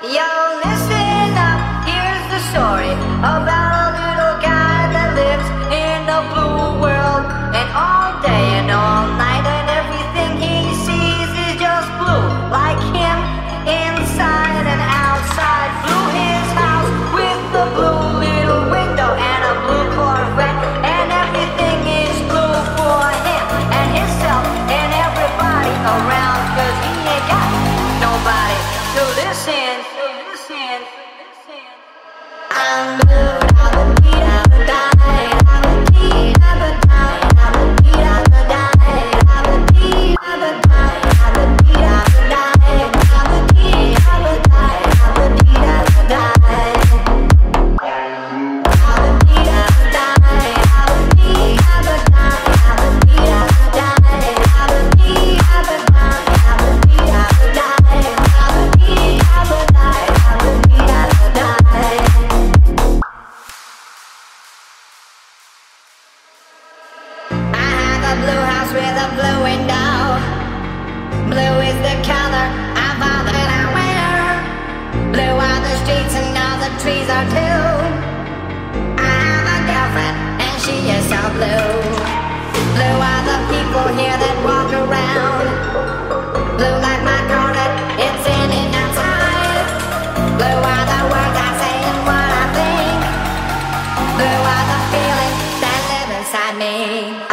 Yo, listen up, here's the story about To a blue house with a blue window. Blue is the color of all that I wear. Blue are the streets and all the trees are too. I have a girlfriend and she is so blue. Blue are the people here that walk around. Blue like my garden, it's in and outside. Blue are the words I say and what I think. Blue are the feelings that live inside me.